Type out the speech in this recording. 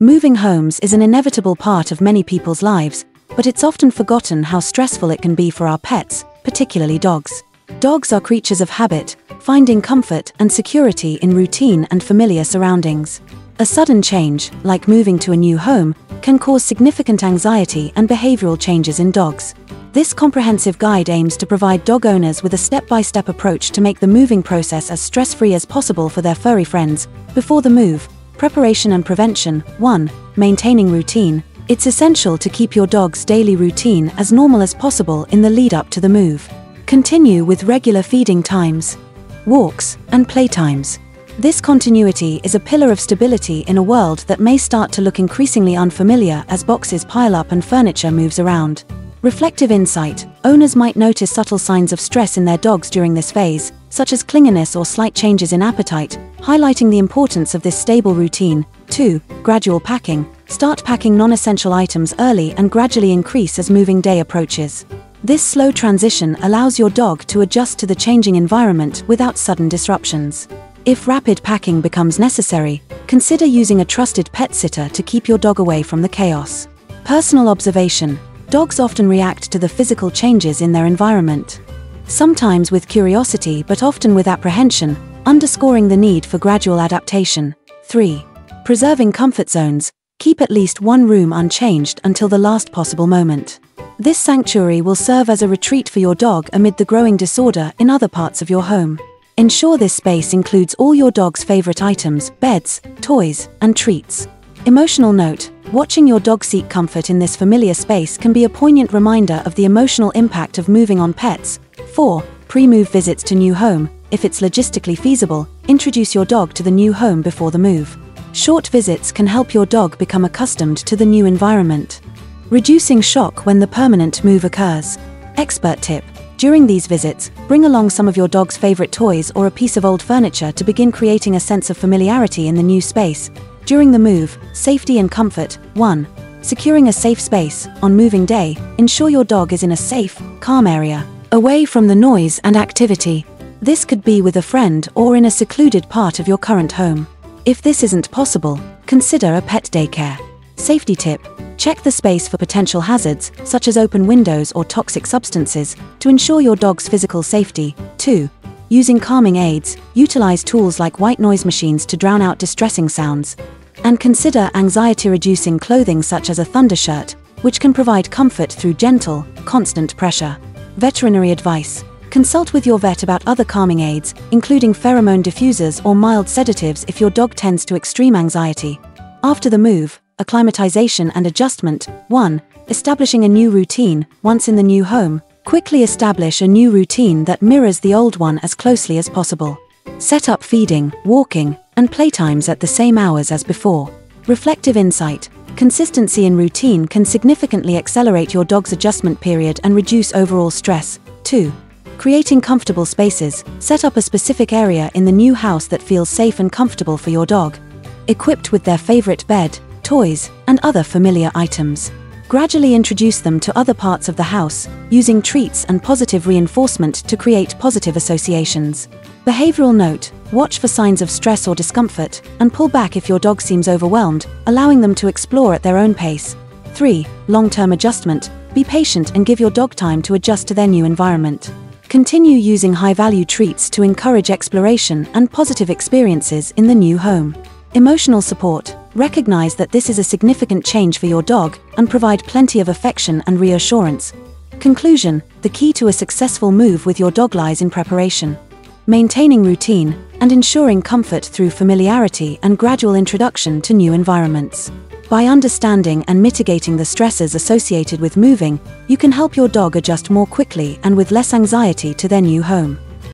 Moving homes is an inevitable part of many people's lives, but it's often forgotten how stressful it can be for our pets, particularly dogs. Dogs are creatures of habit, finding comfort and security in routine and familiar surroundings. A sudden change, like moving to a new home, can cause significant anxiety and behavioral changes in dogs. This comprehensive guide aims to provide dog owners with a step-by-step approach to make the moving process as stress-free as possible for their furry friends. Before the move, preparation and prevention. 1. Maintaining routine. It's essential to keep your dog's daily routine as normal as possible in the lead up to the move. Continue with regular feeding times, walks, and playtimes. This continuity is a pillar of stability in a world that may start to look increasingly unfamiliar as boxes pile up and furniture moves around. Reflective insight owners might notice subtle signs of stress in their dogs during this phase, such as clinginess or slight changes in appetite, highlighting the importance of this stable routine. 2. Gradual packing start packing non essential items early and gradually increase as moving day approaches. This slow transition allows your dog to adjust to the changing environment without sudden disruptions. If rapid packing becomes necessary, consider using a trusted pet sitter to keep your dog away from the chaos. Personal observation Dogs often react to the physical changes in their environment. Sometimes with curiosity but often with apprehension, underscoring the need for gradual adaptation. 3. Preserving comfort zones keep at least one room unchanged until the last possible moment. This sanctuary will serve as a retreat for your dog amid the growing disorder in other parts of your home. Ensure this space includes all your dog's favorite items, beds, toys, and treats. Emotional note Watching your dog seek comfort in this familiar space can be a poignant reminder of the emotional impact of moving on pets. 4. Pre move visits to new home. If it's logistically feasible, introduce your dog to the new home before the move. Short visits can help your dog become accustomed to the new environment reducing shock when the permanent move occurs. Expert tip during these visits, bring along some of your dog's favorite toys or a piece of old furniture to begin creating a sense of familiarity in the new space. During the move, safety and comfort. 1. Securing a safe space. On moving day, ensure your dog is in a safe, calm area, away from the noise and activity. This could be with a friend or in a secluded part of your current home. If this isn't possible, consider a pet daycare. Safety tip Check the space for potential hazards, such as open windows or toxic substances, to ensure your dog's physical safety. 2. Using calming aids, utilize tools like white noise machines to drown out distressing sounds. And consider anxiety reducing clothing such as a thunder shirt, which can provide comfort through gentle, constant pressure. Veterinary advice Consult with your vet about other calming aids, including pheromone diffusers or mild sedatives if your dog tends to extreme anxiety. After the move, acclimatization and adjustment. 1. Establishing a new routine, once in the new home, quickly establish a new routine that mirrors the old one as closely as possible. Set up feeding, walking, and playtimes at the same hours as before. Reflective insight. Consistency in routine can significantly accelerate your dog's adjustment period and reduce overall stress. 2. Creating comfortable spaces. Set up a specific area in the new house that feels safe and comfortable for your dog. Equipped with their favorite bed, toys, and other familiar items. Gradually introduce them to other parts of the house, using treats and positive reinforcement to create positive associations. Behavioral note Watch for signs of stress or discomfort, and pull back if your dog seems overwhelmed, allowing them to explore at their own pace. 3. Long term adjustment Be patient and give your dog time to adjust to their new environment. Continue using high value treats to encourage exploration and positive experiences in the new home. Emotional support Recognize that this is a significant change for your dog and provide plenty of affection and reassurance. Conclusion The key to a successful move with your dog lies in preparation. Maintaining routine and ensuring comfort through familiarity and gradual introduction to new environments. By understanding and mitigating the stresses associated with moving, you can help your dog adjust more quickly and with less anxiety to their new home.